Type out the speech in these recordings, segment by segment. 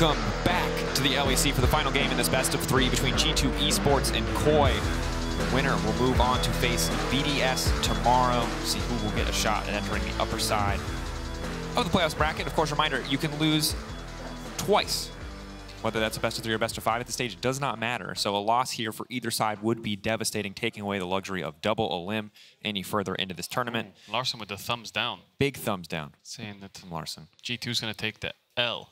Welcome back to the LEC for the final game in this best of three between G2 Esports and Koi. The winner will move on to face BDS tomorrow. See who will get a shot at entering the upper side of the playoffs bracket. Of course, reminder, you can lose twice. Whether that's a best of three or best of five at the stage, it does not matter. So a loss here for either side would be devastating, taking away the luxury of double a limb any further into this tournament. Larssen with the thumbs down, Big thumbs down saying that Larssen. G2's going to take the L.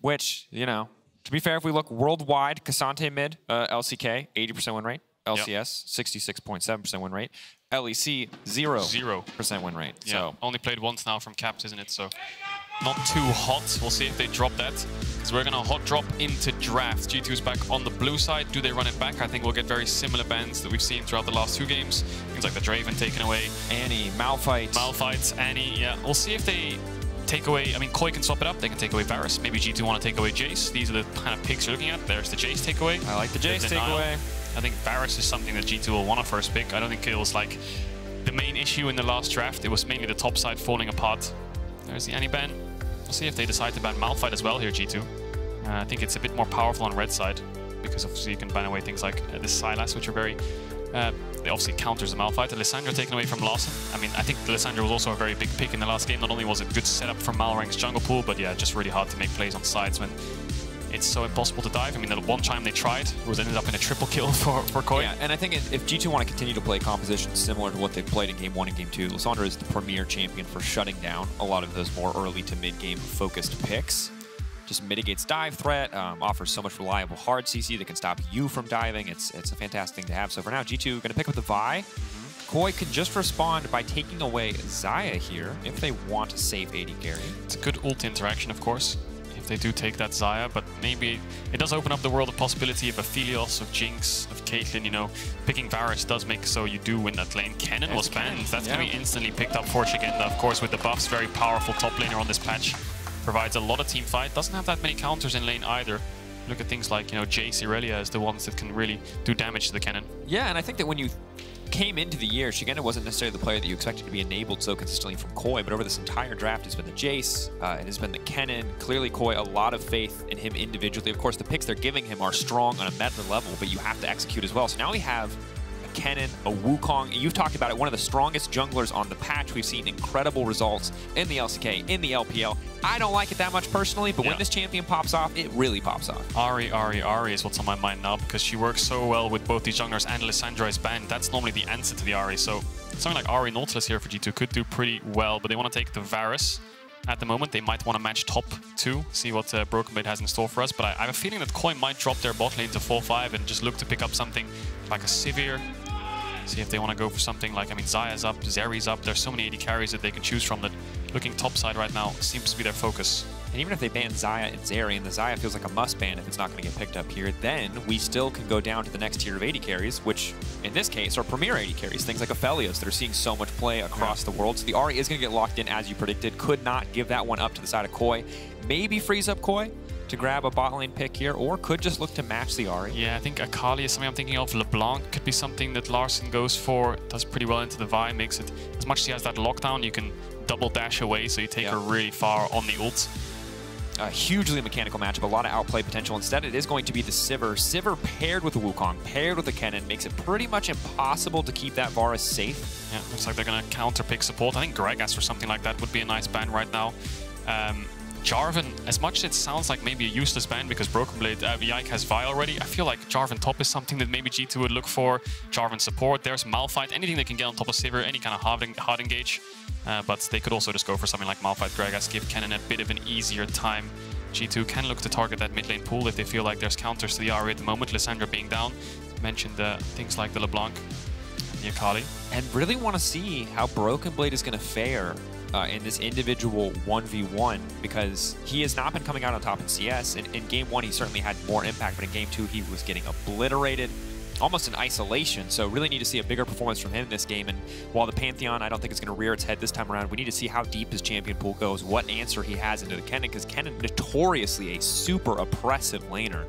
Which, you know, to be fair, if we look worldwide, K'Sante mid, uh, LCK, 80% win rate. LCS, 66.7% win rate. LEC, 0% win rate. Yeah, So only played once now from Caps, isn't it? So not too hot. We'll see if they drop that. Because we're going to hot drop into draft. G2's back on the blue side. Do they run it back? I think we'll get very similar bans that we've seen throughout the last two games. Things like the Draven taken away, Annie, Malphite. Malphites, Annie. Yeah, we'll see if they take away. I mean, Koi can swap it up. They can take away Varus. Maybe G2 want to take away Jace. These are the kind of picks you're looking at. There's the Jace takeaway. I like the Jace takeaway. I think Varus is something that G2 will want to first pick. I don't think it was like the main issue in the last draft. It was mainly the top side falling apart. There's the Annie ban. We'll see if they decide to ban Malphite as well here, G2. Uh, I think it's a bit more powerful on red side because obviously you can ban away things like uh, the Sylas, which are very... Uh, they obviously counters the Malphite. The Lissandra taken away from Larssen. I mean, I think the Lissandra was also a very big pick in the last game. Not only was it good setup from Malrang's jungle pool, but yeah, just really hard to make plays on sides when it's so impossible to dive. I mean, the one time they tried, it was ended up in a triple kill for, for Koi. Yeah, and I think if if G2 want to continue to play compositions similar to what they've played in Game 1 and Game 2, Lissandra is the premier champion for shutting down a lot of those more early to mid-game focused picks. Just mitigates dive threat, um, offers so much reliable hard CC that can stop you from diving. It's it's a fantastic thing to have. So for now, G2 going to pick with the Vi. Koi can just respond by taking away Xayah here if they want to save AD carry. It's a good ult interaction, of course, if they do take that Xayah, but maybe it does open up the world of possibility of Aphelios, of Jinx, of Caitlyn, you know. Picking Varus does make so you do win that lane. Kennen was banned. That's yeah. going to be instantly picked up for Szygenda, of course, with the buffs. Very powerful top laner on this patch. Provides a lot of team fight. Doesn't have that many counters in lane either. Look at things like, you know, Jace, Irelia as the ones that can really do damage to the Kennen. Yeah, and I think that when you came into the year, Szygenda wasn't necessarily the player that you expected to be enabled so consistently from Koi, but over this entire draft, it's been the Jace, uh, it has been the Kennen. Clearly, Koi, a lot of faith in him individually. Of course, the picks they're giving him are strong on a meta level, but you have to execute as well. So now we have a Kennen, a Wukong. You've talked about it, one of the strongest junglers on the patch. We've seen incredible results in the LCK, in the LPL. I don't like it that much personally, but Yeah. when this champion pops off, it really pops off. Ahri, Ahri, Ahri is what's on my mind now because she works so well with both these junglers and Lissandra is banned. That's normally the answer to the Ahri. So something like Ahri Nautilus here for G2 could do pretty well, but they want to take the Varus. At the moment, they might want to match top two, see what uh, Broken Blade has in store for us. But I, I have a feeling that Coin might drop their bot lane to 4-5 and just look to pick up something like a Sivir. See if they want to go for something like, I mean, Xayah's up, Zeri's up. There's so many AD carries that they can choose from that looking topside right now seems to be their focus. And even if they ban Xayah and Zeri, and the Xayah feels like a must ban if it's not going to get picked up here, then we still can go down to the next tier of 80 carries, which in this case are premier 80 carries, things like Aphelios that are seeing so much play across the world. So the Ahri is going to get locked in as you predicted. Could not give that one up to the side of Koi. Maybe freeze up Koi to grab a bot lane pick here, or could just look to match the Ahri. Yeah, I think Akali is something I'm thinking of. LeBlanc could be something that Larssen goes for. Does pretty well into the Vi, makes it... As much as he has that lockdown, you can double dash away, so you take Yeah. her really far on the ult. a hugely mechanical matchup, a lot of outplay potential. Instead, it is going to be the Sivir. Sivir paired with the Wukong, paired with the Kennen, makes it pretty much impossible to keep that Varus safe. Yeah, looks like they're going to counter pick support. I think Gragas or something like that would be a nice ban right now. Um, Jarvan, as much as it sounds like maybe a useless ban because Broken Blade, uh, Yike has Vi already, I feel like Jarvan top is something that maybe G2 would look for. Jarvan support, there's Malphite, anything they can get on top of Sivir, any kind of hard, hard engage. Uh, but they could also just go for something like Malphite Gragas, give Kennen a bit of an easier time. G2 can look to target that mid lane pool if they feel like there's counters to the Ahri at the moment. Lissandra being down, mentioned uh, things like the LeBlanc the Akali. And really want to see how Broken Blade is going to fare uh, in this individual 1v1 because he has not been coming out on top in CS. In, in game one, he certainly had more impact, but in game two, he was getting obliterated. Almost in isolation, so really need to see a bigger performance from him in this game. And while the Pantheon, I don't think it's going to rear its head this time around, we need to see how deep his champion pool goes, what answer he has into the Kennen, because Kennen notoriously a super oppressive laner.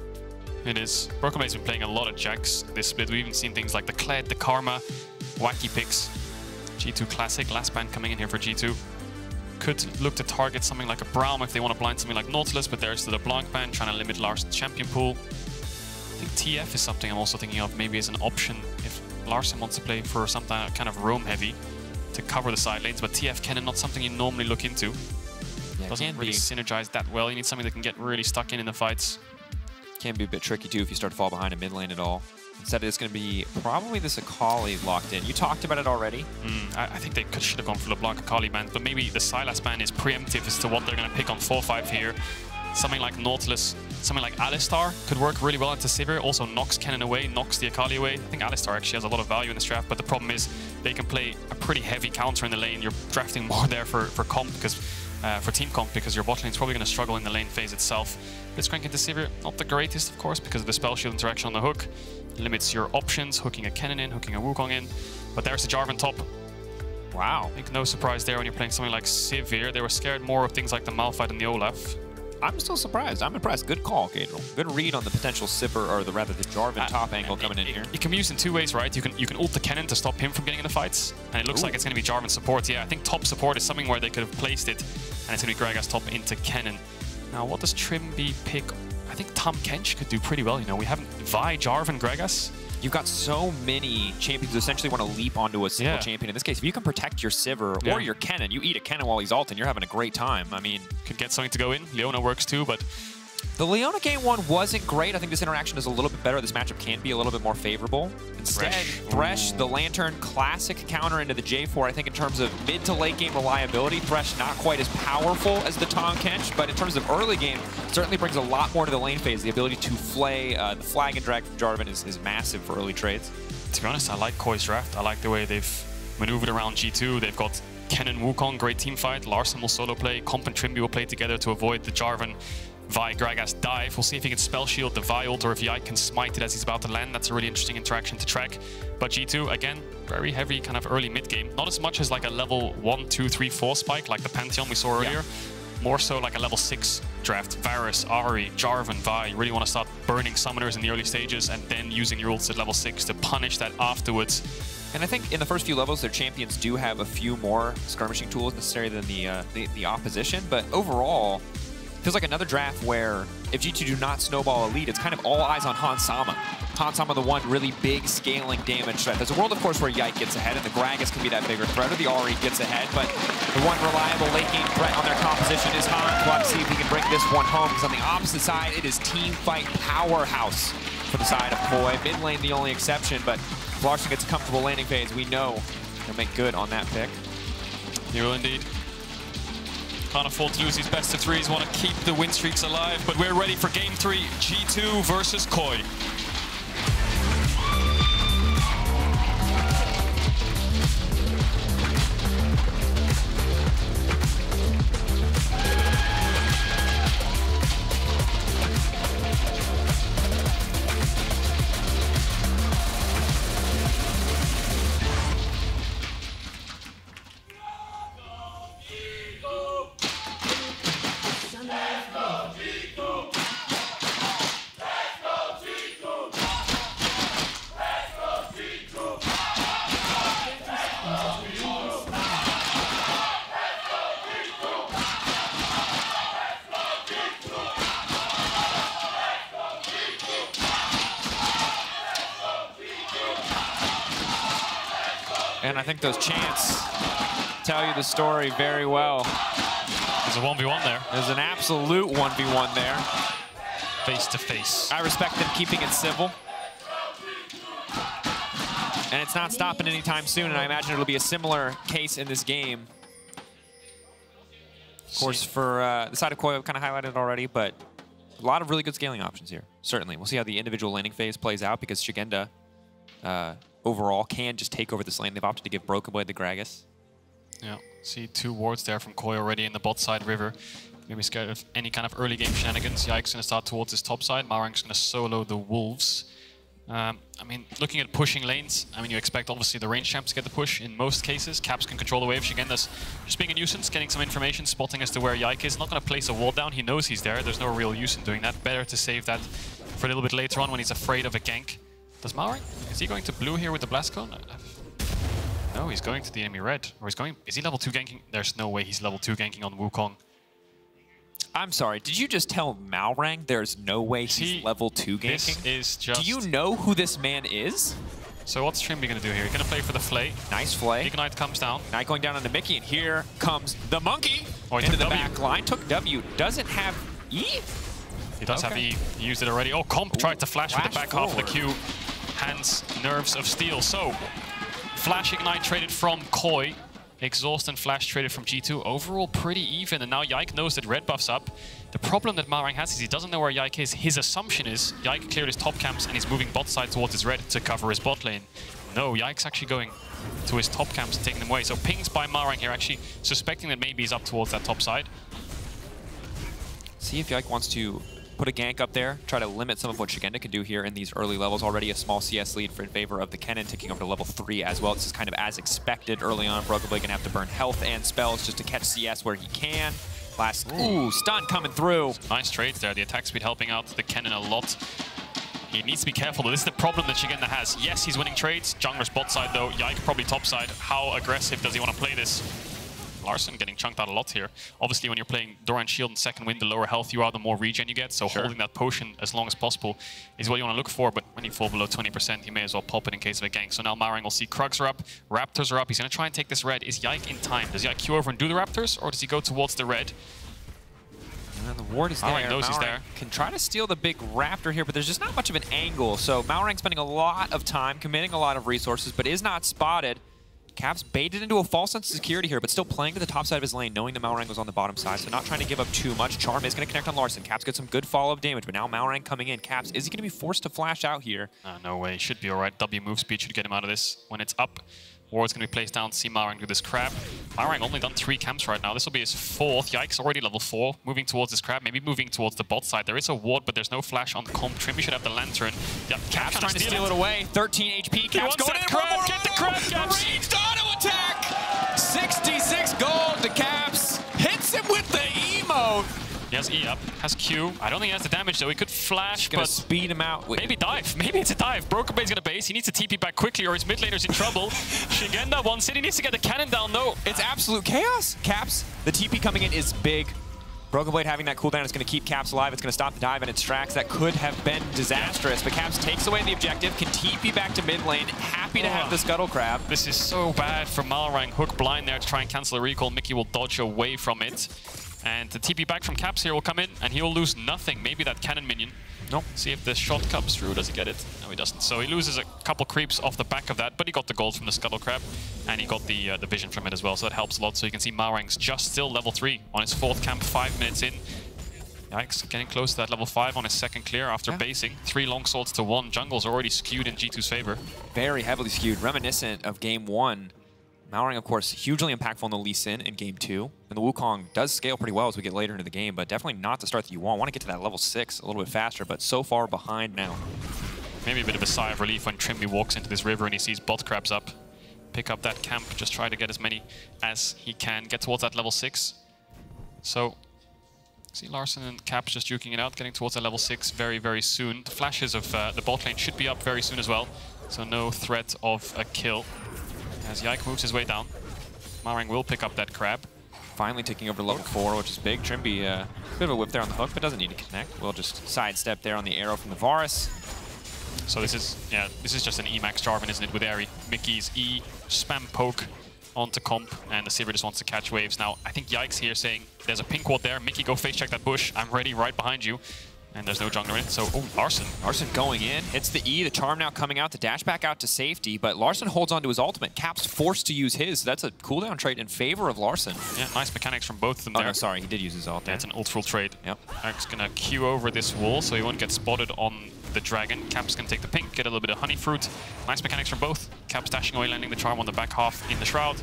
It is. Broken Blade's been playing a lot of Jax this split. We've even seen things like the Kled, the Karma, wacky picks. G2 Classic, last band coming in here for G2. could look to target something like a Braum if they want to blind something like Nautilus, but there's the LeBlanc ban trying to limit Larssen's champion pool. I think TF is something I'm also thinking of maybe as an option if Larssen wants to play for something kind of roam heavy to cover the side lanes, but TF Kennen not something you normally look into. Yeah, Doesn't really be, synergize that well. You need something that can get really stuck in in the fights. can be a bit tricky too if you start to fall behind in mid lane at all. Instead, it's going to be probably this Akali locked in. You talked about it already. Mm, I, I think they could, should have gone for the LeBlanc Akali ban, but maybe the Sylas ban is preemptive as to what they're going to pick on 4-5 here. Something like Nautilus, something like Alistar could work really well into Sivir. Also knocks Kennen away, knocks the Akali away. I think Alistar actually has a lot of value in this draft, but the problem is they can play a pretty heavy counter in the lane. You're drafting more there for, for comp because uh, for team comp because your bot lane is probably going to struggle in the lane phase itself. Blitzcrank into Sivir, not the greatest, of course, because of the spell shield interaction on the hook. Limits your options, hooking a Kennen in, hooking a Wukong in. But there's the Jarvan top. Wow. I think no surprise there when you're playing something like Sivir. They were scared more of things like the Malphite and the Olaf. I'm still surprised. I'm impressed. Good call, Gabriel. Good read on the potential Sipper, or the rather the Jarvan Uh, top angle coming in it, here. It can be used in two ways, right? You can you can ult the Kennen to stop him from getting in the fights, and it looks Ooh. like it's going to be Jarvan support. Yeah, I think top support is something where they could have placed it, and it's going to be Gragas top into Kennen. Now, what does Trymbi pick? I think Tahm Kench could do pretty well. You know, we haven't Vi, Jarvan, Gragas. You've got so many champions who essentially want to leap onto a single Yeah. champion. In this case, if you can protect your Sivir Yeah. or your Kennen, you eat a Kennen while he's ulting, you're having a great time. I mean, Could get something to go in. Leona works too, but the Leona game one wasn't great. I think this interaction is a little bit better. This matchup can be a little bit more favorable. Instead, Thresh. Thresh, the Lantern, classic counter into the J4. I think in terms of mid to late game reliability, Thresh not quite as powerful as the Tahm Kench, but in terms of early game, certainly brings a lot more to the lane phase. The ability to flay, uh, the flag and drag from Jarvan is, is massive for early trades. to be honest, I like Koi's draft. I like the way they've maneuvered around G2. They've got Kennen Wukong, great team fight. Larssen will solo play. Comp and Trymbi will play together to avoid the Jarvan Vi Gragas dive. We'll see if he can spell shield the Vi ult or if Yike can smite it as he's about to land. That's a really interesting interaction to track. But G2, again, very heavy kind of early mid game. Not as much as like a level 1, 2, 3, 4 spike like the Pantheon we saw earlier. More so like a level 6 draft. Varus, Ahri, Jarvan, Vi. You really want to start burning summoners in the early stages and then using your ults at level 6 to punish that afterwards. And I think in the first few levels, their champions do have a few more skirmishing tools necessary than the, uh, the, the opposition. But overall, feels like another draft where if G2 do not snowball a lead, it's kind of all eyes on Hans Sama. Hans Sama, the one really big scaling damage threat. There's a world, of course, where Yike gets ahead and the Gragas can be that bigger threat, or the Ari gets ahead, but the one reliable late game threat on their composition is Han. We'll have to see if he can bring this one home, because on the opposite side, it is team fight powerhouse for the side of Koi. Mid lane, the only exception, but if Larssen gets a comfortable landing phase, we know he'll make good on that pick. He will indeed. Can't afford to lose these best of threes, want to keep the win streaks alive, but we're ready for game three, G2 versus Koi. And I think those chants tell you the story very well. There's a 1v1 there, There's an absolute 1v1 there. face to face. I respect them keeping it civil. And it's not stopping anytime soon, and I imagine it'll be a similar case in this game. Of course, for uh, the side of Koi, I've kind of highlighted it already, but a lot of really good scaling options here. Certainly. We'll see how the individual landing phase plays out, because Szygenda uh, overall can just take over this lane. They've opted to give Broken Blade to Gragas. Yeah, see two wards there from Koi already in the bot side river. Maybe scared of any kind of early game shenanigans. Yike's going to start towards his top side. Malrang's going to solo the Wolves. Um, I mean, looking at pushing lanes, I mean, you expect obviously the range champs to get the push in most cases. Caps can control the wave. Szygenda's just being a nuisance, getting some information, spotting as to where Yike is. Not going to place a wall down. He knows he's there. There's no real use in doing that. Better to save that for a little bit later on when he's afraid of a gank. Does Malrang? Is he going to blue here with the blast cone? No, he's going to the enemy red. Or he's going... Is he level 2 ganking? There's no way he's level 2 ganking on Wukong. I'm sorry, did you just tell Malrang there's no way he's See, level 2 ganking? This is just... Do you know who this man is? So what's Trymbi going to do here? He's going to play for the Flay. Nice flay. Ignite comes down. Knight going down on the Mickey, and here comes the monkey Oh, into the W. back line. Took W. Doesn't have E? He does have E. He used it already. Oh, Comp tried to flash, with the flash back half of the forward. Q. Hands, nerves of steel. So, Flash Ignite traded from Koi. Exhaust and Flash traded from G2. Overall, pretty even. And now Yike knows that red buff's up. The problem that Malrang has is he doesn't know where Yike is. His assumption is Yike cleared his top camps and he's moving bot side towards his red to cover his bot lane. No, Yike's actually going to his top camps and taking them away. So pings by Malrang here, actually suspecting that maybe he's up towards that top side. See if Yike wants to put a gank up there, try to limit some of what Szygenda can do here in these early levels. Already a small CS lead for in favor of the Kennen, ticking over to level 3 as well. This is kind of as expected early on. Broken Blade gonna have to burn health and spells just to catch CS where he can. Last, ooh, stun coming through. Nice trades there. The attack speed helping out the Kennen a lot. He needs to be careful though. This is the problem that Szygenda has. Yes, he's winning trades. Jungler's bot side though. Yike probably top side. How aggressive does he want to play this? Larssen getting chunked out a lot here. Obviously, when you're playing Doran Shield and second wind, the lower health you are, the more regen you get. So holding that potion as long as possible is what you want to look for. But when you fall below 20%, you may as well pop it in case of a gank. So now Malrang will see Krugs are up, Raptors are up. He's going to try and take this red. Is Yike in time? Does Yike queue over and do the Raptors, or does he go towards the red? And then the ward is there. Malrang knows he's there. Can try to steal the big raptor here, but there's just not much of an angle. So Malrang spending a lot of time, committing a lot of resources, but is not spotted. Caps baited into a false sense of security here, but still playing to the top side of his lane, knowing that Malrang was on the bottom side, so not trying to give up too much. Charm is going to connect on Larssen. Caps get some good follow-up damage, but now Malrang coming in. Caps, is he going to be forced to flash out here? Uh, no way. Should be all right. W move speed should get him out of this. When it's up, Ward's going to be placed down to see Malrang do this crab. Malrang only done three camps right now. This will be his fourth. Yikes, already level four. Moving towards this crab, maybe moving towards the bot side. There is a ward, but there's no flash on the comp. Trymbi should have the lantern. Yep, Caps trying to steal it away. 13 HP. Caps going in. crab. Get the crab, Caps. Ranged auto attack. 66 gold has E up, has Q. I don't think he has the damage though. He could flash, Gonna but speed him out. Maybe dive. Maybe it's a dive. Broken Blade's gonna base. He needs to TP back quickly or his mid laner's in trouble. Szygenda wants it. He needs to get the cannon down though. It's absolute chaos. Caps, the TP coming in is big. Broken Blade having that cooldown is going to keep Caps alive. It's going to stop the dive and its tracks. That could have been disastrous, but Caps takes away the objective, can TP back to mid lane. Happy to have the Scuttle Crab. This is so bad for Malrang. Hook blind there to try and cancel a recall. Mickey will dodge away from it. And the TP back from Caps here will come in, and he'll lose nothing. Maybe that cannon minion. Nope. See if the shot comes through. Does he get it? No, he doesn't. So he loses a couple creeps off the back of that, but he got the gold from the Scuttle Crab, and he got the uh, the vision from it as well, so that helps a lot. So you can see Malrang's just still level 3 on his fourth camp, five minutes in. Yikes, getting close to that level 5 on his second clear after yeah. basing. Three long swords to one. Jungle's already skewed in G2's favor. Very heavily skewed, reminiscent of game 1 Malrang, of course, hugely impactful in the Lee Sin in game two. And the Wukong does scale pretty well as we get later into the game, but definitely not the start that you want. Want to get to that level six a little bit faster, but so far behind now. Maybe a bit of a sigh of relief when Trymbi walks into this river and he sees bot crabs up. Pick up that camp, just try to get as many as he can, get towards that level six. So, see Larssen and Caps just duking it out, getting towards that level six very, very soon. The flashes of uh, the bot lane should be up very soon as well, so no threat of a kill. As Yike moves his way down, Malrang will pick up that crab. Finally taking over level four, which is big. Trymbi, uh, bit of a whip there on the hook, but doesn't need to connect. We'll just sidestep there on the arrow from the Varus. So this is, yeah, this is just an Emax Jarvan, isn't it, with Ahri? Mickey's E, spam poke onto comp, and the Sivir just wants to catch waves. Now, I think Yike's here saying, there's a pink ward there, Mickey, go face check that bush, I'm ready right behind you. And there's no jungler in it, so, oh, Larssen. Larssen going in, hits the E, the charm now coming out, the dash back out to safety, but Larssen holds on to his ultimate. Cap's forced to use his, so that's a cooldown trait in favor of Larssen. Yeah, nice mechanics from both of them Oh, there. no, sorry, he did use his ult Yeah, there. it's an ultra trade. Yep. Eric's gonna queue over this wall so he won't get spotted on the dragon. Cap's gonna take the pink, get a little bit of honey fruit. Nice mechanics from both. Cap's dashing away, landing the charm on the back half in the shroud.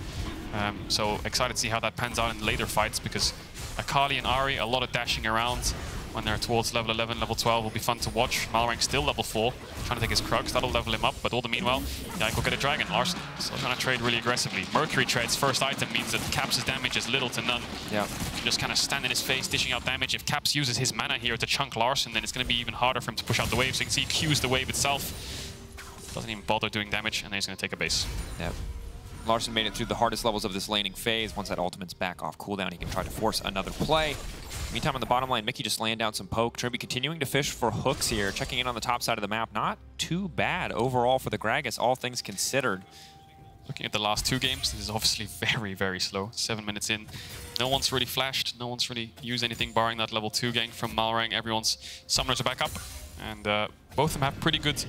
Um, so excited to see how that pans out in later fights because Akali and Ahri, a lot of dashing around when they're towards level 11, level 12 will be fun to watch. Malrang still level 4, trying to take his Krugs, that'll level him up, but all the meanwhile, Yike will get a Dragon. Larssen still trying to trade really aggressively. Mercury trades first item means that Caps' damage is little to none Yeah. just kind of stand in his face, dishing out damage. If Caps uses his mana here to chunk Larssen, then it's going to be even harder for him to push out the wave. So you can see he Qs the wave itself. Doesn't even bother doing damage, and then he's going to take a base. Yep. Larssen made it through the hardest levels of this laning phase. Once that ultimate's back off cooldown, he can try to force another play. Meantime, on the bottom line, Mickey just laying down some poke. Trymbi continuing to fish for hooks here, checking in on the top side of the map. Not too bad overall for the Gragas, all things considered. Looking at the last two games, this is obviously very, very slow. Seven minutes in. No one's really flashed. No one's really used anything barring that level 2 gank from Malrang. Everyone's summoners are back up. And uh, both of them have pretty good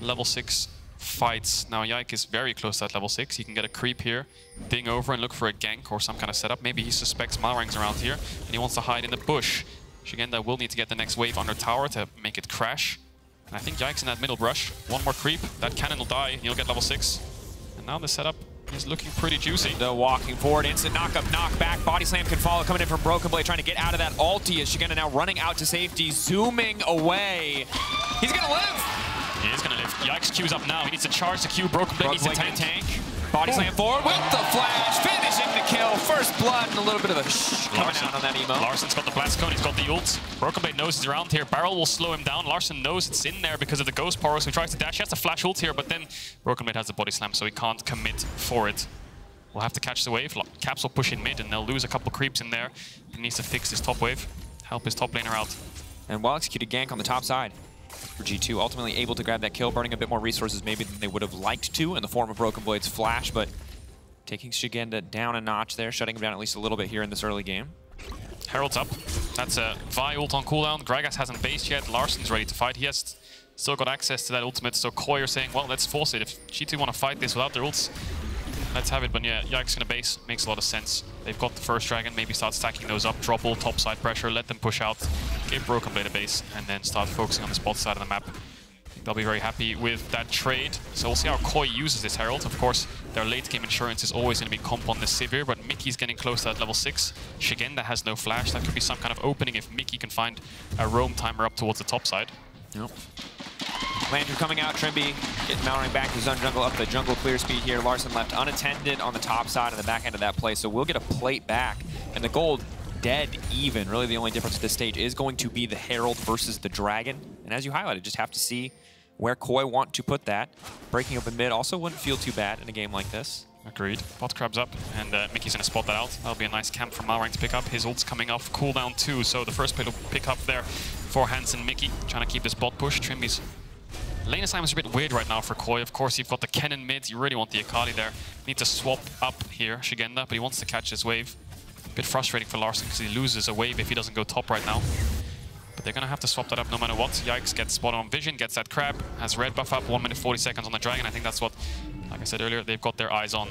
level 6 fights. Now Yike is very close to that level 6. He can get a creep here, ding over and look for a gank or some kind of setup. Maybe he suspects Malrang's around here and he wants to hide in the bush. Szygenda will need to get the next wave under tower to make it crash. And I think Yike's in that middle brush. One more creep. That cannon will die he'll get level 6. And now the setup is looking pretty juicy. The walking forward, instant knock up, knock back. Body slam can follow, coming in from Broken Blade, trying to get out of that ulti Szygenda now running out to safety, zooming away. He's gonna live! He is going to live. Yikes queues up now. He needs to charge the Q. Broken Blade needs to tank. tank. Body slam forward with the flash, finishing the kill. First blood and a little bit of a shh coming out on that emo. Larssen's got the blast cone, he's got the ult. Broken Blade knows he's around here. Barrel will slow him down. Larssen knows it's in there because of the ghost power, so he tries to dash. He has to flash ult here, but then Broken Blade has the body slam, so he can't commit for it. We'll have to catch the wave. Caps will push in mid, and they'll lose a couple creeps in there. He needs to fix his top wave, help his top laner out. And well executed gank on the top side for G2. Ultimately able to grab that kill, burning a bit more resources maybe than they would have liked to in the form of Broken Blade's flash, but taking Szygenda down a notch there, shutting him down at least a little bit here in this early game. Herald's up. That's a Vi ult on cooldown. Gragas hasn't based yet. Larssen's ready to fight. He has still got access to that ultimate, so Koi are saying, well, let's force it. If G2 want to fight this without their ults, let's have it. But yeah, Yike's gonna base. Makes a lot of sense. They've got the first dragon. Maybe start stacking those up. Drop all topside pressure. Let them push out. Give Broken Blade a base. And then start focusing on the spot side of the map. They'll be very happy with that trade. So we'll see how Koi uses this Herald. Of course, their late game insurance is always going to be comp on the Sivir, but Mickey's getting close to that level 6. Szygenda has no flash. That could be some kind of opening if Mickey can find a roam timer up towards the top side. Yep. Lantern coming out, Trymbi getting Malrang back to his own jungle, up the jungle clear speed here. Larssen left unattended on the top side and the back end of that play, so we'll get a plate back. And the gold dead even. Really the only difference at this stage is going to be the Herald versus the Dragon. And as you highlighted, just have to see where Koi want to put that. Breaking up in mid also wouldn't feel too bad in a game like this. Agreed. Bot crabs up, and uh, Mickey's gonna spot that out. That'll be a nice camp for Malrang to pick up. His ult's coming off cooldown too, so the first play will pick up there for Hansen Mickey, trying to keep this bot push. Trymbi's lane assignment's a bit weird right now for Koi. Of course, you've got the Kennen mid. You really want the Akali there. Need to swap up here, Szygenda, but he wants to catch this wave. A bit frustrating for Larssen because he loses a wave if he doesn't go top right now. But they're going to have to swap that up no matter what. Yikes gets spot on vision, gets that crab, has red buff up, 1 minute 40 seconds on the dragon. I think that's what, like I said earlier, they've got their eyes on.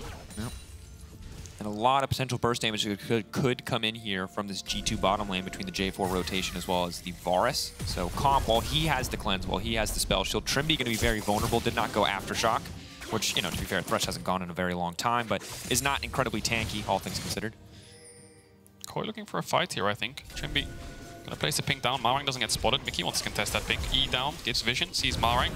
And a lot of potential burst damage could, could come in here from this G2 bottom lane between the J4 rotation as well as the Varus. So Comp, while he has the cleanse, while he has the spell shield, Trymbi going to be very vulnerable, did not go Aftershock, which, you know, to be fair, Thresh hasn't gone in a very long time, but is not incredibly tanky, all things considered. Koi looking for a fight here, I think. Trymbi Gonna place the pink down. Malrang doesn't get spotted. Mickey wants to contest that pink. E down, gives vision, sees Malrang.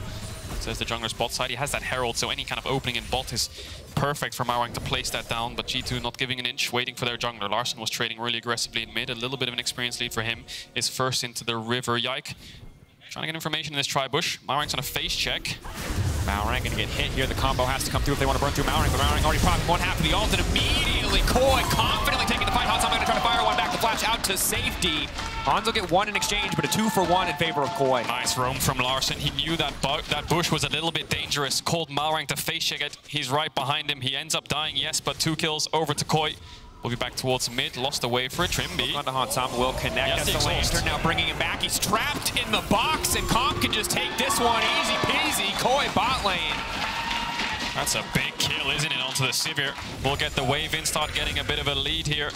Says the jungler's bot side. He has that Herald, so any kind of opening in bot is perfect for Malrang to place that down, but G2 not giving an inch, waiting for their jungler. Larssen was trading really aggressively in mid. A little bit of an experience lead for him. Is first into the river. Yike trying to get information in this tri-bush. Malrang's on a face check. Malrang gonna get hit here. The combo has to come through if they want to burn through Malrang, but Malrang already popped one half of the ult, and immediately Koi confidently taking the fight. Hanzo gonna try to fire one back to flash out to safety. Will get one in exchange, but a two for one in favor of Koi. Nice roam from Larssen. He knew that that bush was a little bit dangerous. Called Malrang to face check it. He's right behind him. He ends up dying, yes, but two kills over to Koi. We'll be back towards mid. Lost away for it. Trymbi. On to Hansama will connect. Yes, That's the Lantern now bringing him back. He's trapped in the box, and Comp can just take this one easy peasy. Koi bot lane. That's a big kill, isn't it, onto the Sivir. We'll get the wave in, start getting a bit of a lead here.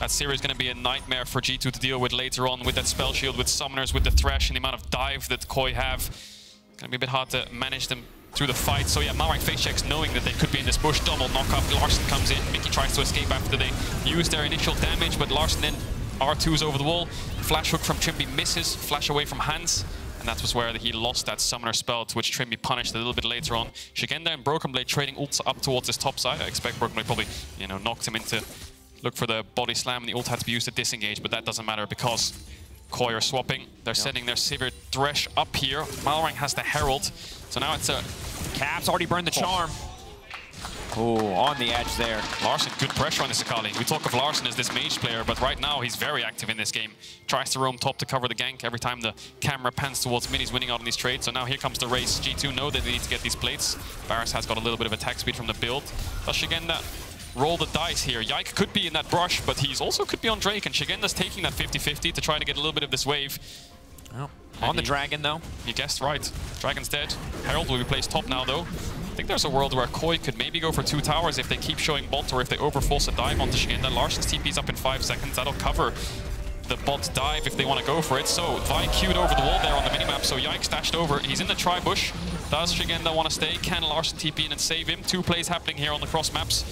That Sivir is going to be a nightmare for G2 to deal with later on with that spell shield, with summoners, with the Thresh, and the amount of dive that Koi have. It's Going to be a bit hard to manage them through the fight. So yeah, Malrang face checks knowing that they could be in this bush. Double knock up. Larssen comes in. Mickey tries to escape after they use their initial damage, but Larssen then R2s over the wall. Flash hook from Trymbi misses. Flash away from Hans. And that was where he lost that summoner spell, to which Trymbi punished a little bit later on. Szygenda and Broken Blade trading ults up towards his top side. I expect Broken Blade probably, you know, knocked him into look for the body slam, and the ult had to be used to disengage, but that doesn't matter because Koi are swapping. They're yep. sending their Sivir Thresh up here. Malrang has the Herald. So now it's a... Caps already burned the oh. charm. Oh, on the edge there. Larssen, good pressure on this Akali. We talk of Larssen as this mage player, but right now he's very active in this game. Tries to roam top to cover the gank every time the camera pans towards mid. He's winning out on these trades. So now here comes the race. G2 know that they need to get these plates. Varus has got a little bit of attack speed from the build. Does Szygenda roll the dice here? Yike could be in that brush, but he's also could be on Drake, and Szygenda's taking that 50-50 to try to get a little bit of this wave. Oh, on the Dragon, though. You guessed right. Dragon's dead. Herald will be placed top now, though. I think there's a world where Koi could maybe go for two towers if they keep showing bot or if they overforce a dive onto Szygenda. Larssen's TP's up in five seconds. That'll cover the bot dive if they want to go for it. So Vi queued over the wall there on the minimap. So Yikes dashed over. He's in the tri bush. Does Szygenda want to stay? Can Larssen TP in and save him? Two plays happening here on the cross maps.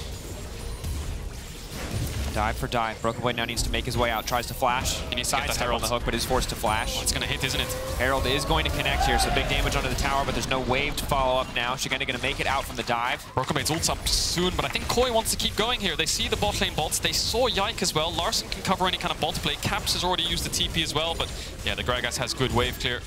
Dive for dive. Broken Blade now needs to make his way out. Tries to flash. He needs to the Sidestep on the hook, but is forced to flash. It's going to hit, isn't it? Herald is going to connect here, so big damage onto the tower, but there's no wave to follow up now. Szygenda going to make it out from the dive. Broken Blade's ult's up soon, but I think Koi wants to keep going here. They see the bot lane bots. They saw Yike as well. Larssen can cover any kind of bot play. Caps has already used the TP as well, but yeah, the Gragas has good wave clear.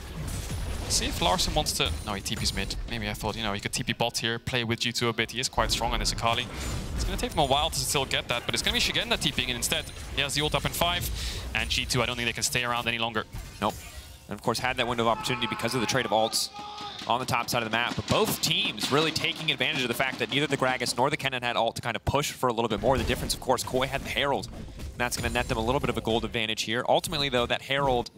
See if Larssen wants to... No, he TP's mid. Maybe I thought, you know, he could TP bot here, play with G2 a bit. He is quite strong on this Akali. It's going to take him a while to still get that, but it's going to be Szygenda TPing in instead. He has the ult up in 5, and G2, I don't think they can stay around any longer. Nope. And of course had that window of opportunity because of the trade of alts on the top side of the map. But both teams really taking advantage of the fact that neither the Gragas nor the Kennen had ult to kind of push for a little bit more. The difference, of course, Koi had the Herald. And that's going to net them a little bit of a gold advantage here. Ultimately, though, that Herald,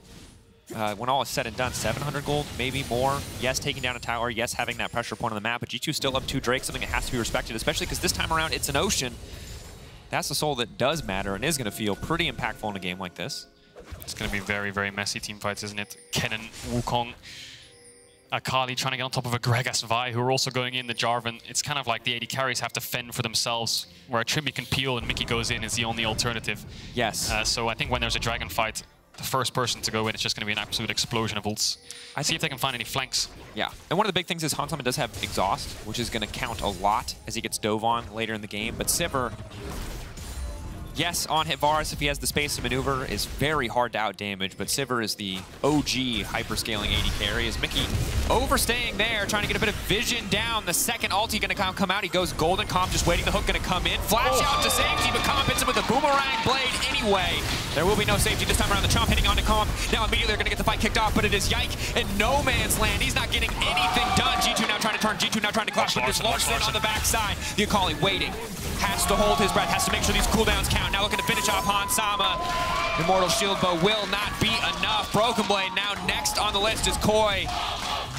uh, when all is said and done, 700 gold, maybe more. Yes, taking down a tower. Yes, having that pressure point on the map. But G2 still up two Drake, something that has to be respected, especially because this time around it's an Ocean. That's the soul that does matter and is going to feel pretty impactful in a game like this. It's going to be very, very messy team fights, isn't it? Kennen, Wukong, Akali trying to get on top of a Gragas Vi, who are also going in the Jarvan. It's kind of like the AD carries have to fend for themselves, where a Trymbi can peel and Mickey goes in is the only alternative. Yes. Uh, so I think when there's a Dragon fight, the first person to go in, it's just going to be an absolute explosion of ults. I See if they can find any flanks. Yeah, and one of the big things is Hansama does have exhaust, which is going to count a lot as he gets dove on later in the game. But Sivir, yes, on hit Varus, if he has the space to maneuver, is very hard to out damage. But Sivir is the OG hyperscaling AD carry. Is Mickey overstaying there, trying to get a bit of vision down. The second ulti going to come, out. He goes golden comp, just waiting. The hook going to come in. Flash out to safety, but Comp hits him with a boomerang blade anyway. There will be no safety this time around. The Chomp hitting onto Comp. Now immediately they're going to get the fight kicked off, but it is Yike in no man's land. He's not getting anything done. G2 now trying to turn. G2 now trying to clash, but it is Larssen, Larssen Larssen. on the backside. The Akali waiting. Has to hold his breath. Has to make sure these cooldowns count. Now looking to finish off Hans Sama. Immortal Shield, but will not be enough. Broken Blade now next on the list is Koi.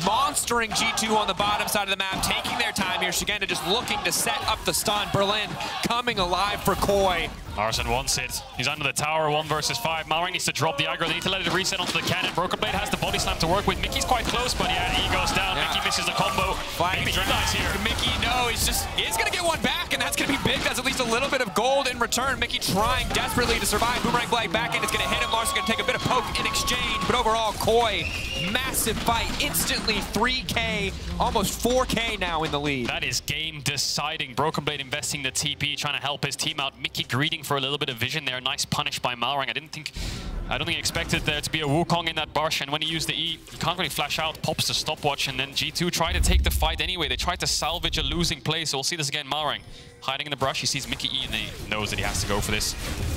Monstering G2 on the bottom side of the map, taking their time here. Szygenda just looking to set up the stun. Berlin coming alive for Koi. Larssen wants it. He's under the tower, one versus five. Malrang needs to drop the aggro. They need to let it reset onto the cannon. Broken Blade has the body slam to work with. Mickey's quite close, but yeah, he goes down. Yeah. Mickey misses the combo. Flag Maybe he dies here. Mickey, no, he's just, he's gonna get one back, and that's gonna be big. That's at least a little bit of gold in return. Mickey trying desperately to survive. Boomerang Blade back in, it's gonna hit him. Larssen gonna take a bit of poke in exchange, but overall, Koi, massive fight, instantly 3K, almost 4K now in the lead. That is game deciding. Broken Blade investing the TP, trying to help his team out. Mickey greeting for a little bit of vision there. Nice punish by Malrang. I didn't think, I don't think he expected there to be a Wukong in that bush. And when he used the E, he can't really flash out. Pops the stopwatch, and then G2 tried to take the fight anyway. They tried to salvage a losing play. So we'll see this again. Malrang hiding in the brush. He sees Mickey E, and he knows that he has to go for this.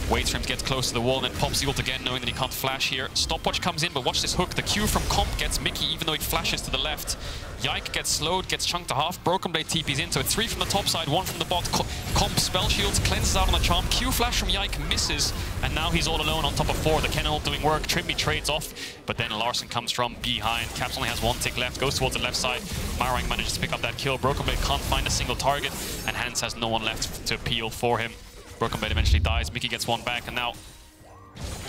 Waits for him to get close to the wall, and then pops the ult again, knowing that he can't flash here. Stopwatch comes in, but watch this hook. The Q from Comp gets Mickey, even though it flashes to the left. Yike gets slowed, gets chunked to half. Broken Blade TP's in, so it's three from the top side, one from the bot. Co- Comp spell shields, cleanses out on the charm. Q flash from Yike misses, and now he's all alone on top of four. The Kennen doing work. Trymbi trades off, but then Larssen comes from behind. Caps only has one tick left, goes towards the left side. Malrang manages to pick up that kill. Broken Blade can't find a single target, and Hans has no one left to peel for him. Broken Blade eventually dies. Mickey gets one back, and now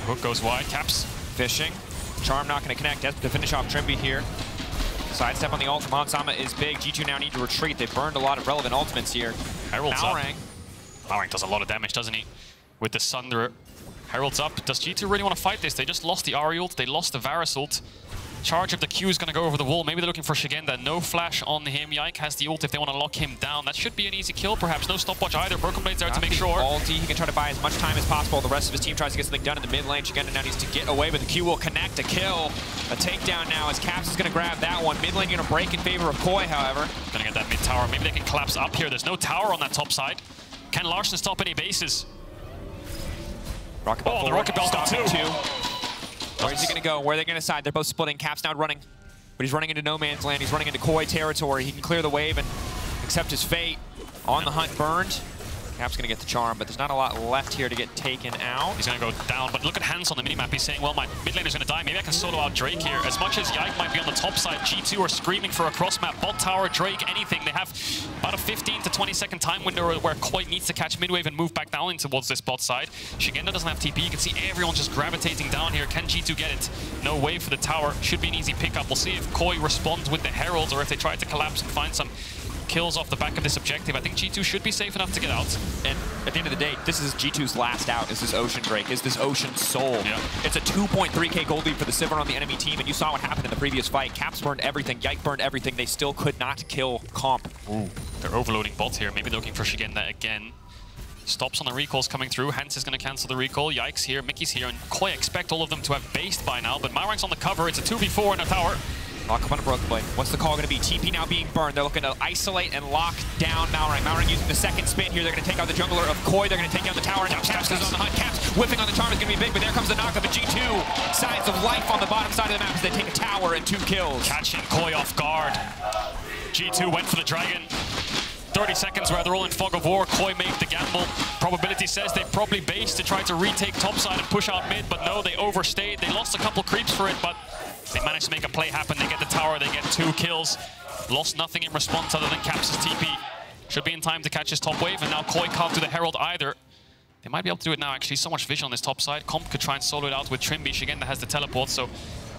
hook goes wide. Caps Fishing. Charm not going to connect. Desperate to finish off Trymbi here. Sidestep on the ult from Hansama is big. G2 now need to retreat. They've burned a lot of relevant ultimates here. Herald's up. Malrang. Malrang does a lot of damage, doesn't he? With the Sunder. Herald's up. Does G2 really want to fight this? They just lost the Ahri ult. They lost the Varus ult. Charge of the Q is going to go over the wall. Maybe they're looking for Szygenda. No flash on him. Yike has the ult if they want to lock him down. That should be an easy kill, perhaps. No stopwatch either. Broken Blade's there to make sure. Ulti, he can try to buy as much time as possible. The rest of his team tries to get something done in the mid lane. Szygenda now needs to get away, but the Q will connect a kill. A takedown now as Caps is going to grab that one. Mid lane going to break in favor of Koi, however. Going to get that mid tower. Maybe they can collapse up here. There's no tower on that top side. Can Larssen stop any bases? Rocket oh, the Rocket Belt Stop too. two. Where's he going to go? Where are they going to side? They're both splitting. Caps now running. But he's running into no man's land. He's running into Koi territory. He can clear the wave and accept his fate. On the hunt, burned. Cap's going to get the charm, but there's not a lot left here to get taken out. He's going to go down, but look at Hans on the minimap. He's saying, well, my mid laner's going to die. Maybe I can solo out Drake here. As much as Yike might be on the top side, G2 are screaming for a cross map. Bot tower, Drake, anything. They have about a 15 to 20 second time window where Koi needs to catch midwave and move back down in towards this bot side. Szygenda doesn't have TP. You can see everyone just gravitating down here. Can G2 get it? No way for the tower. Should be an easy pickup. We'll see if Koi responds with the Herald or if they try to collapse and find some kills off the back of this objective. I think G2 should be safe enough to get out. And at the end of the day, this is G2's last out, is this Ocean Drake, is this Ocean Soul. Yeah. It's a 2.3k gold lead for the Sivir on the enemy team, and you saw what happened in the previous fight. Caps burned everything, Yike burned everything. They still could not kill Comp. Ooh, they're overloading bots here. Maybe looking for Szygenda again. Stops on the recalls coming through. Hans is going to cancel the recall. Yikes here, Mickey's here, and Koi expect all of them to have based by now, but Malrang's on the cover. It's a 2v4 in a tower. Lock up on a Broken Blade. What's the call going to be? TP now being burned. They're looking to isolate and lock down Malrang. Malrang using the second spin here. They're going to take out the jungler of Koi. They're going to take down the tower. Now Caps is on the hunt. Caps whipping on the charm is going to be big, but there comes the knock of a G2. Signs of life on the bottom side of the map as they take a tower and two kills. Catching Koi off guard. G2 went for the dragon. 30 seconds where they're all in fog of war. Koi made the gamble. Probability says they probably based to try to retake topside and push out mid, but no, they overstayed. They lost a couple creeps for it, but they managed to make a play happen. They get the tower, they get two kills. Lost nothing in response other than Caps' TP. Should be in time to catch his top wave, and now Koi can't do the Herald either. They might be able to do it now, actually. So much vision on this top side. Comp could try and solo it out with Trimbeach again that has the teleport, so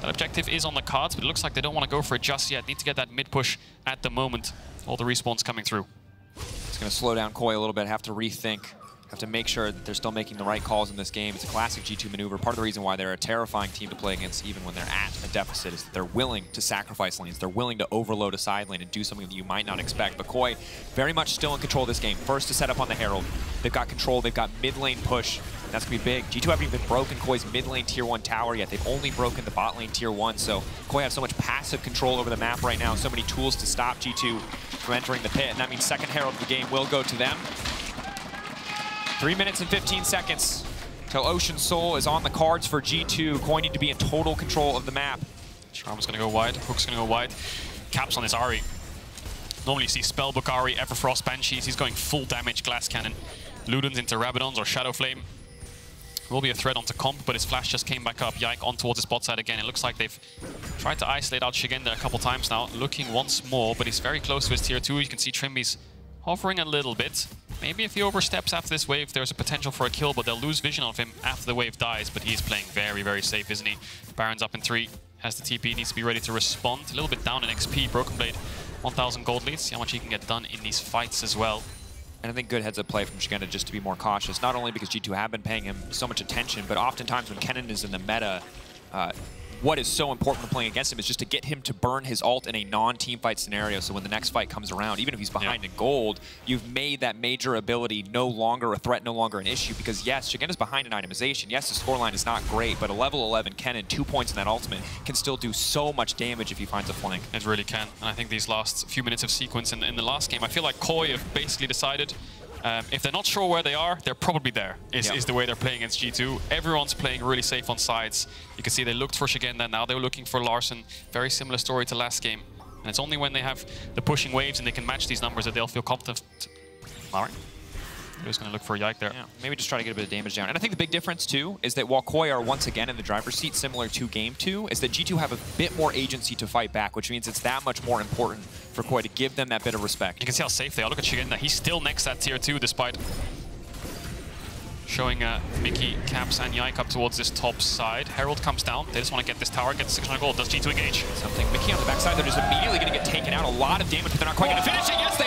that objective is on the cards, but it looks like they don't want to go for it just yet. Need to get that mid push at the moment. All the respawns coming through. It's going to slow down Koi a little bit, have to rethink, have to make sure that they're still making the right calls in this game. It's a classic G2 maneuver. Part of the reason why they're a terrifying team to play against even when they're at a deficit is that they're willing to sacrifice lanes. They're willing to overload a side lane and do something that you might not expect. But Koi very much still in control of this game. First to set up on the Herald. They've got control. They've got mid lane push. That's going to be big. G2 haven't even broken Koi's mid lane tier 1 tower yet. They've only broken the bot lane tier 1. So Koi has so much passive control over the map right now. So many tools to stop G2 from entering the pit. And that means second Herald of the game will go to them. Three minutes and 15 seconds till Ocean Soul is on the cards for G2. Koi need to be in total control of the map. Charm's gonna go wide, Hook's gonna go wide. Caps on his Ahri. Normally you see Spellbook Ahri, Everfrost Banshees, he's going full damage Glass Cannon. Ludens into Rabidons or Shadow Flame. Will be a threat onto Comp, but his flash just came back up. Yike on towards the spot side again. It looks like they've tried to isolate out Szygenda a couple times now. Looking once more, but he's very close to his tier 2. You can see Trimby's hovering a little bit. Maybe if he oversteps after this wave, there's a potential for a kill, but they'll lose vision of him after the wave dies. But he's playing very, very safe, isn't he? Baron's up in three. Has the TP, needs to be ready to respond. A little bit down in XP. Broken Blade, 1,000 gold leads. See how much he can get done in these fights as well. And I think good heads up play from Szygenda just to be more cautious, not only because G2 have been paying him so much attention, but oftentimes when Kennen is in the meta, uh, what is so important when playing against him is just to get him to burn his ult in a non-team fight scenario so when the next fight comes around, even if he's behind Yeah. in gold, you've made that major ability no longer a threat, no longer an issue because yes, Szygenda's behind in itemization. Yes, the scoreline is not great, but a level 11 Kennen, two points in that ultimate, can still do so much damage if he finds a flank. It really can. And I think these last few minutes of sequence in, in the last game, I feel like Koi have basically decided um, if they're not sure where they are, they're probably there, is, Yeah. is the way they're playing against G2. Everyone's playing really safe on sides. You can see they looked for Szygenda, now they're looking for Larssen. Very similar story to last game. And it's only when they have the pushing waves and they can match these numbers that they'll feel confident. Alright. They're just going to look for a Yike there. Yeah, maybe just try to get a bit of damage down. And I think the big difference, too, is that while Koi are once again in the driver's seat, similar to Game 2, is that G2 have a bit more agency to fight back, which means it's that much more important for Koi to give them that bit of respect. You can see how safe they are. Look at Szygenda. He's still next at tier 2 despite showing uh, Mickey, Caps, and Yike up towards this top side. Herald comes down. They just want to get this tower, get 600 gold. Does G2 engage? Something. Mickey on the backside, they're just immediately going to get taken out. A lot of damage, but they're not quite going to finish it. Yes, they!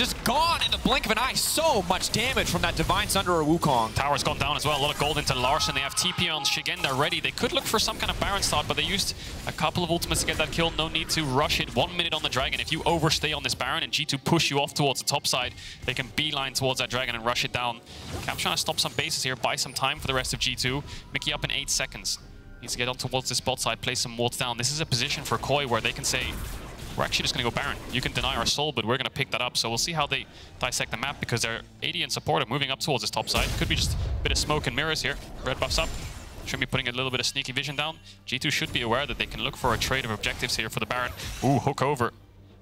Just gone in the blink of an eye. So much damage from that Divine Sunder or Wukong. Tower's gone down as well. A lot of gold into Larssen. They have TP on Szygenda ready. They could look for some kind of Baron start, but they used a couple of ultimates to get that kill. No need to rush it. One minute on the Dragon. If you overstay on this Baron and G2 push you off towards the top side, they can beeline towards that Dragon and rush it down. Cap's trying to stop some bases here, buy some time for the rest of G2. Mickey up in eight seconds. Needs to get on towards the spot side, place some wards down. This is a position for Koi where they can say, we're actually just going to go Baron. You can deny our soul, but we're going to pick that up. So we'll see how they dissect the map because their AD and support are moving up towards this top side. Could be just a bit of smoke and mirrors here. Red buffs up. Should be putting a little bit of sneaky vision down. G2 should be aware that they can look for a trade of objectives here for the Baron. Ooh, hook over.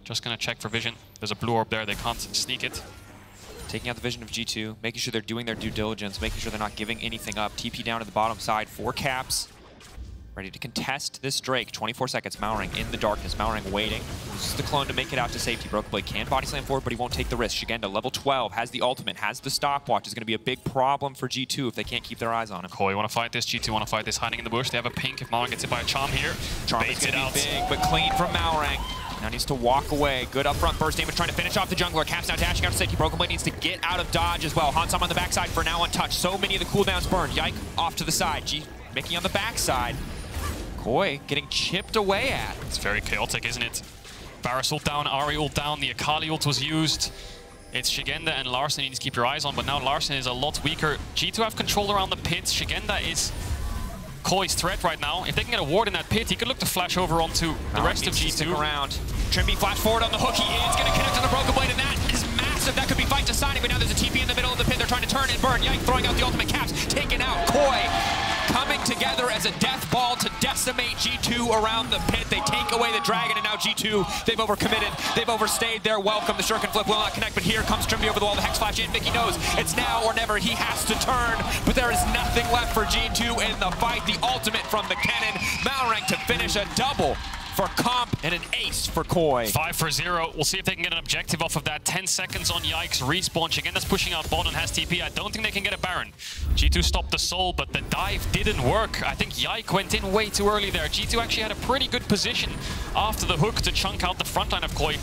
Just going to check for vision. There's a blue orb there. They can't sneak it. Taking out the vision of G2, making sure they're doing their due diligence, making sure they're not giving anything up. TP down to the bottom side, four caps. Ready to contest this Drake. 24 seconds, Malrang in the darkness. Malrang waiting. This is the clone to make it out to safety. BrokenBlade can body slam forward, but he won't take the risk. Szygenda, level 12, has the ultimate, has the stopwatch. Is going to be a big problem for G2 if they can't keep their eyes on him. Koi want to fight this. G2 want to fight this. Hiding in the bush. They have a pink. If Malrang gets hit by a charm here, Charm baits is going to be big, but clean from Malrang. Now needs to walk away. Good upfront burst damage, trying to finish off the jungler. Caps now dashing out to safety. BrokenBlade needs to get out of dodge as well. Hans Sama on the backside for now untouched. So many of the cooldowns burned. Yike off to the side. G Mikyx on the backside. Koi getting chipped away at. It's very chaotic, isn't it? Varus ult down, Ahri ult down, the Akali ult was used. It's Szygenda and Larssen you need to keep your eyes on, but now Larssen is a lot weaker. G2 have control around the pit. Szygenda is Koi's threat right now. If they can get a ward in that pit, he could look to flash over onto the ah, rest of Needs to stick G2. around. Trymbi flash forward on the hook. He is going to connect to the BrokenBlade, and that is massive. That could be fight deciding, but now there's a TP in the middle of the pit. They're trying to turn and burn. Yike throwing out the ultimate caps. Taken out. Koi coming together as a death ball to decimate G2 around the pit. They take away the dragon, and now G2, they've overcommitted. They've overstayed their welcome. The shuriken flip will not connect, but here comes Trymbi over the wall. The hex flash in. Mikyx knows it's now or never. He has to turn, but there is nothing left for G2 in the fight. The ultimate from the Kennen. Malrang to finish a double for Comp and an ace for Koi. Five for zero. We'll see if they can get an objective off of that. 10 seconds on Yike's. Respawn. That's pushing out bot and has TP. I don't think they can get a Baron. G2 stopped the soul, but the dive didn't work. I think Yike went in way too early there. G2 actually had a pretty good position after the hook to chunk out the front line of Koi.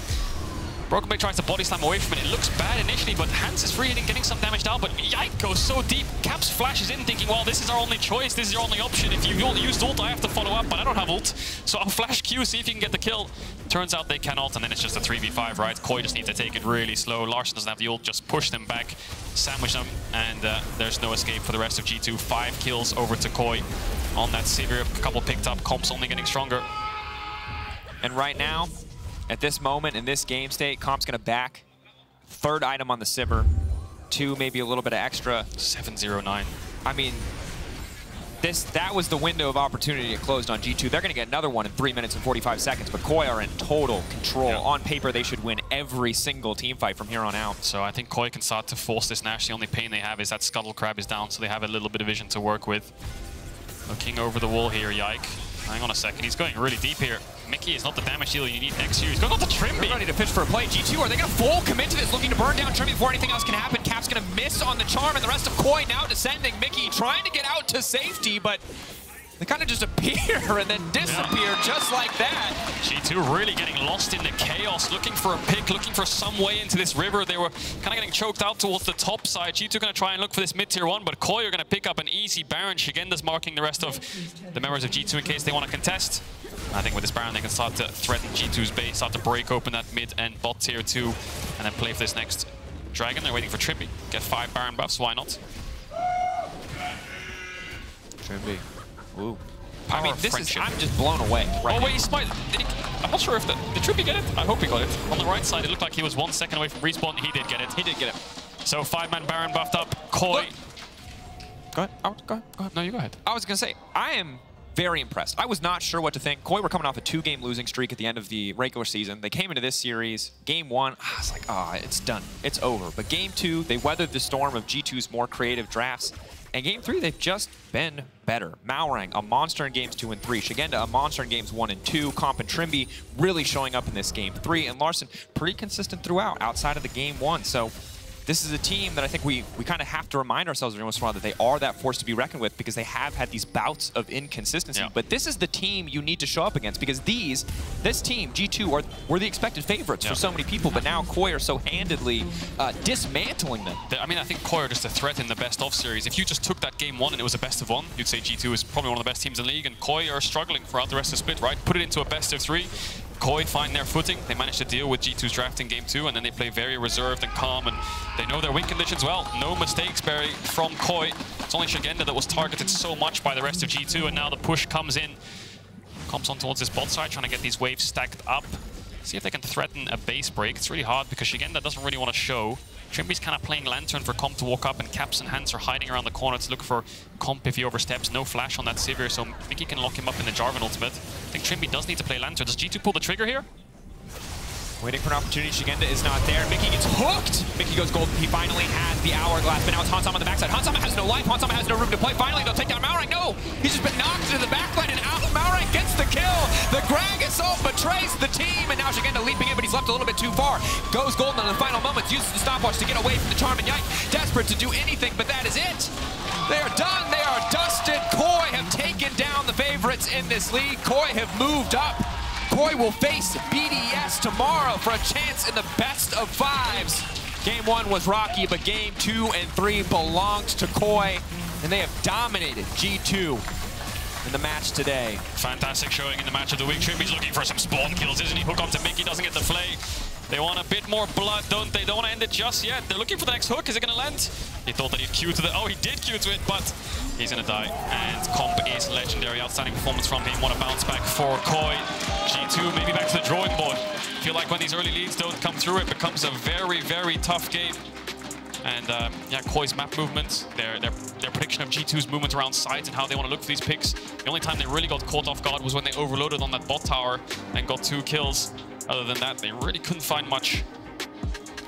BrokenBlade tries to body slam away from it. It looks bad initially, but Hans is free hitting, getting some damage down. But Yike goes so deep. Caps flashes in thinking, well, this is our only choice. This is our only option. If you use ult, I have to follow up, but I don't have ult. So I'll flash Q, see if you can get the kill. Turns out they cannot, and then it's just a 3v5, right? Koi just needs to take it really slow. Larssen doesn't have the ult, just push them back, sandwich them, and uh, there's no escape for the rest of G2. Five kills over to Koi on that Sivir. A couple picked up. Comp's only getting stronger. And right now, at this moment in this game state, Comp's going to back. Third item on the Sivir. Two, maybe a little bit of extra. 709. I mean, this that was the window of opportunity it closed on G2. They're going to get another one in 3 minutes and 45 seconds, but Koi are in total control. Yeah. On paper, they should win every single team fight from here on out. So I think Koi can start to force this Nash. The only pain they have is that Scuttle Crab is down, so they have a little bit of vision to work with. Looking over the wall here, Yike. Hang on a second, he's going really deep here. Mikyx is not the damage dealer you need next year. He's going on to They're ready to fish for a play. G2, are they going to full commit to this, looking to burn down Trymbi before anything else can happen? Cap's going to miss on the charm, and the rest of Koi now descending. Mikyx trying to get out to safety, but they kind of just appear and then disappear just like that. G2 really getting lost in the chaos, looking for a pick, looking for some way into this river. They were kind of getting choked out towards the top side. G2 going to try and look for this mid-tier one, but Koi are going to pick up an easy Baron. Szygenda's marking the rest of the members of G2 in case they want to contest. I think with this Baron, they can start to threaten G2's base, start to break open that mid and bot tier 2, and then play for this next Dragon. They're waiting for Trymbi. Get five Baron buffs, why not? Trymbi. Ooh. Power I mean, this friendship. is, I'm just blown away. Right Oh wait, he smite. I'm not sure if the did Trymbi get it. I hope he got it. On the right side, it looked like he was one second away from respawn. He did get it. He did get it. So five-man Baron buffed up. Koi. Go ahead. Oh, go ahead. Go ahead. No, you go ahead. I was going to say, I am very impressed. I was not sure what to think. Koi were coming off a two-game losing streak at the end of the regular season. They came into this series, game one, I was like, ah, it's done. It's over. But game two, they weathered the storm of G2's more creative drafts. And game three, they've just been better. Malrang, a monster in games two and three. Szygenda, a monster in games one and two. Comp and Trymbi really showing up in this game three. And Larssen, pretty consistent throughout, outside of the game one. So this is a team that I think we, we kind of have to remind ourselves every once in a while that they are that force to be reckoned with because they have had these bouts of inconsistency. Yeah. But this is the team you need to show up against because these, this team, G2, are were the expected favorites Yeah. for so many people, but now Koi are so handedly uh, dismantling them. I mean, I think Koi are just a threat in the best of series. If you just took that game one and it was a best of one, you'd say G2 is probably one of the best teams in the league, and Koi are struggling throughout the rest of the split, right? Put it into a best of three. Koi find their footing. They manage to deal with G2's draft in game two, and then they play very reserved and calm, and they know their win conditions well. No mistakes, Barry, from Koi. It's only Szygenda that was targeted so much by the rest of G2, and now the push comes in. Comes on towards this bot side, trying to get these waves stacked up. See if they can threaten a base break. It's really hard because Szygenda doesn't really want to show. Trymbi's kind of playing Lantern for Comp to walk up, and Caps and Hans are hiding around the corner to look for Comp if he oversteps. No flash on that Sivir, so Mikyx can lock him up in the Jarvan ultimate. I think Trymbi does need to play Lantern. Does G2 pull the trigger here? Waiting for an opportunity. Szygenda is not there. Mikyx gets hooked. Mikyx goes gold. He finally has the hourglass, but now it's Hans Sama on the backside. Hans Sama has no life. Hans Sama has no room to play. Finally, they'll take down Malrang. No! He's just been knocked into the backline, and out Malrang gets the kill. The Gragas ult betrays the team, and now Shigenda leaping in, but he's left a little bit too far. Goes golden in the final moments, uses the stopwatch to get away from the Charmin Yike. Desperate to do anything, but that is it. They are done. They are dusted. Koi have taken down the favorites in this league. Koi have moved up. Koi will face BDS tomorrow for a chance in the best of fives. Game one was rocky, but game two and three belongs to Koi, and they have dominated G2 in the match today. Fantastic showing in the match of the week. Trymbi's looking for some spawn kills, isn't he? Hook onto Mikyx, doesn't get the flay. They want a bit more blood, don't they? Don't want to end it just yet. They're looking for the next hook. Is it going to land? He thought that he'd Q to the... Oh, he did Q to it, but he's going to die. And Comp is legendary. Outstanding performance from him. Want to bounce back for Koi. G2 maybe back to the drawing board. feel like when these early leads don't come through, it becomes a very, very tough game. And um, yeah, Koi's map movements, their, their their prediction of G2's movements around sides and how they want to look for these picks. The only time they really got caught off guard was when they overloaded on that bot tower and got two kills. Other than that, they really couldn't find much.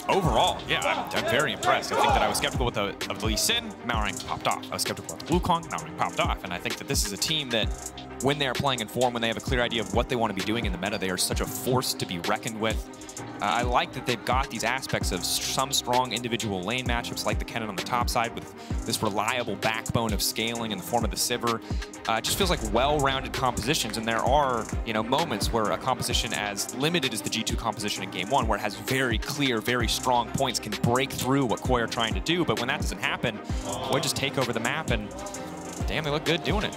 Overall, yeah, I'm, I'm very impressed. I think that I was skeptical with the, of Lee Sin, Malrang popped off. I was skeptical with the Wukong, Malrang popped off. And I think that this is a team that, when they are playing in form, when they have a clear idea of what they want to be doing in the meta, they are such a force to be reckoned with. Uh, I like that they've got these aspects of some strong individual lane matchups, like the Kennen on the top side, with this reliable backbone of scaling in the form of the Sivir. Uh, it just feels like well-rounded compositions, and there are, you know, moments where a composition as limited as the G2 composition in Game 1, where it has very clear, very strong points, can break through what Koi are trying to do, but when that doesn't happen, Koi just take over the map, and damn, they look good doing it.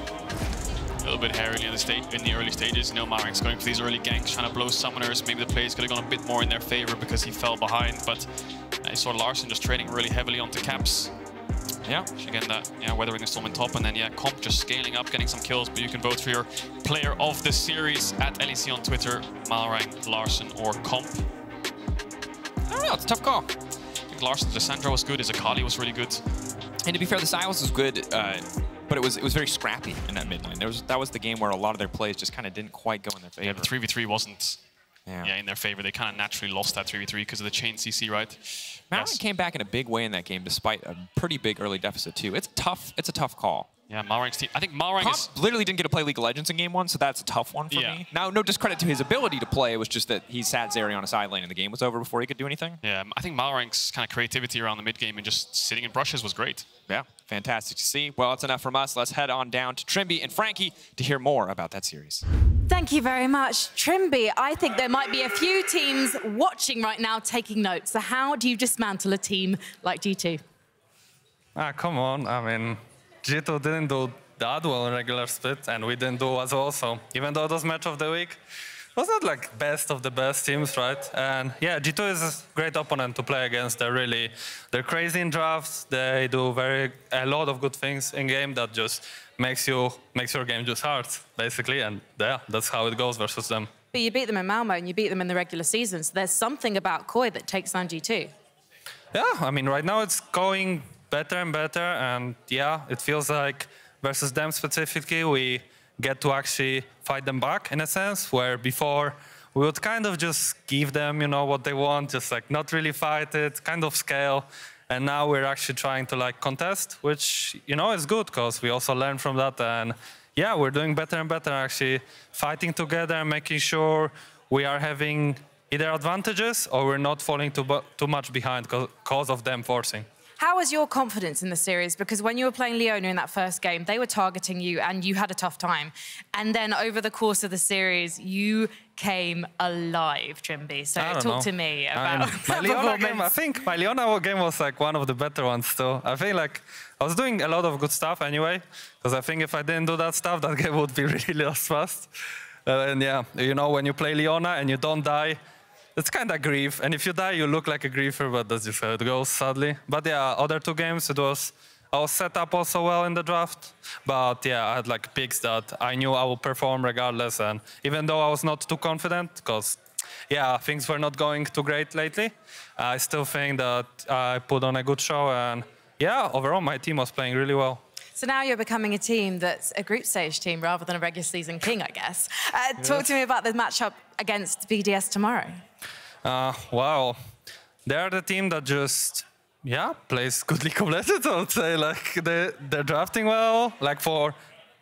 Little bit hairy in the state in the early stages. You know, Marik's going for these early ganks, trying to blow summoners. Maybe the plays could have gone a bit more in their favor because he fell behind. But I saw Larssen just trading really heavily onto caps. Yeah. Again, that yeah, weathering the storm in top, and then yeah, Comp just scaling up, getting some kills. But you can vote for your player of the series at LEC on Twitter, Malrang, Larssen, or Comp. I don't know, it's a tough call. I think Larssen's Lissandra was good. His Akali was really good. And to be fair, the Sylas was good, uh, but it was it was very scrappy in that mid lane. There was that was the game where a lot of their plays just kind of didn't quite go in their favor. Yeah, but 3v3 wasn't Yeah. yeah, in their favor. They kind of naturally lost that 3v3 because of the chain CC, right? Malrang Yes. came back in a big way in that game, despite a pretty big early deficit too. It's tough. It's a tough call. Yeah, Malrang's team. I think Malrang Comp is. literally didn't get to play League of Legends in game one, so that's a tough one for Yeah. me. Now, no discredit to his ability to play. It was just that he sat Zeri on a side lane and the game was over before he could do anything. Yeah, I think Malrang's kind of creativity around the mid game and just sitting in brushes was great. Yeah, fantastic to see. Well, that's enough from us. Let's head on down to Trymbi and Frankie to hear more about that series. Thank you very much. Trymbi, I think there might be a few teams watching right now taking notes. So how do you dismantle a team like G2? Ah, come on. I mean, G2 didn't do that well in regular split, and we didn't do as well. So even though it was match of the week, it was not like best of the best teams, right? And yeah, G2 is a great opponent to play against. They're really, they're crazy in drafts. They do very a lot of good things in game that just makes you makes your game just hard, basically. And yeah, that's how it goes versus them. But you beat them in Malmo and you beat them in the regular season. So there's something about Koi that takes down G2. Yeah, I mean, right now it's going better and better, and yeah, it feels like versus them specifically, we get to actually fight them back in a sense, where before we would kind of just give them, you know, what they want, just like not really fight it, kind of scale. And now we're actually trying to like contest, which, you know, is good because we also learn from that. And yeah, we're doing better and better actually fighting together, and making sure we are having either advantages or we're not falling too, too much behind because of them forcing. How was your confidence in the series? Because when you were playing Leona in that first game, they were targeting you and you had a tough time. And then over the course of the series, you came alive, Trimby. So talk know. to me about I mean, my Leona game. I think my Leona game was like one of the better ones too. I feel like I was doing a lot of good stuff anyway, because I think if I didn't do that stuff, that game would be really lost fast. Uh, and yeah, you know, when you play Leona and you don't die, it's kind of grief. And if you die, you look like a griefer, but that's just how it goes, sadly. But yeah, other two games, it was I was set up also well in the draft. But yeah, I had like picks that I knew I would perform regardless. And even though I was not too confident, because yeah, things were not going too great lately, I still think that I put on a good show. And yeah, overall, my team was playing really well. So now you're becoming a team that's a group stage team rather than a regular season king, I guess. Uh, yes. Talk to me about the matchup against BDS tomorrow. Uh, wow. They're the team that just, yeah, plays good League of Legends, I would say. Like, they, they're drafting well, like, for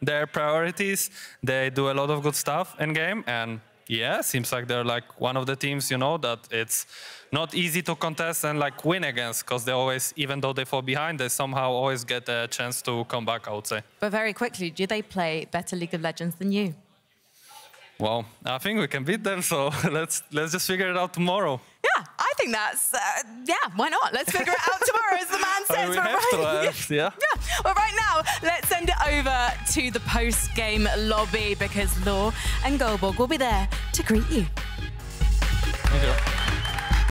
their priorities. They do a lot of good stuff in game, and yeah, seems like they're like one of the teams, you know, that it's not easy to contest and like win against because they always, even though they fall behind, they somehow always get a chance to come back, I would say. But very quickly, do they play better League of Legends than you? Well, I think we can beat them, so let's let's just figure it out tomorrow. Yeah, I think that's uh, yeah. Why not? Let's figure it out tomorrow, as the man says. I mean, we have right, to, uh, yeah. yeah. Well, right now, let's send it over to the post-game lobby because Law and Goldborg will be there to greet you. Thank you.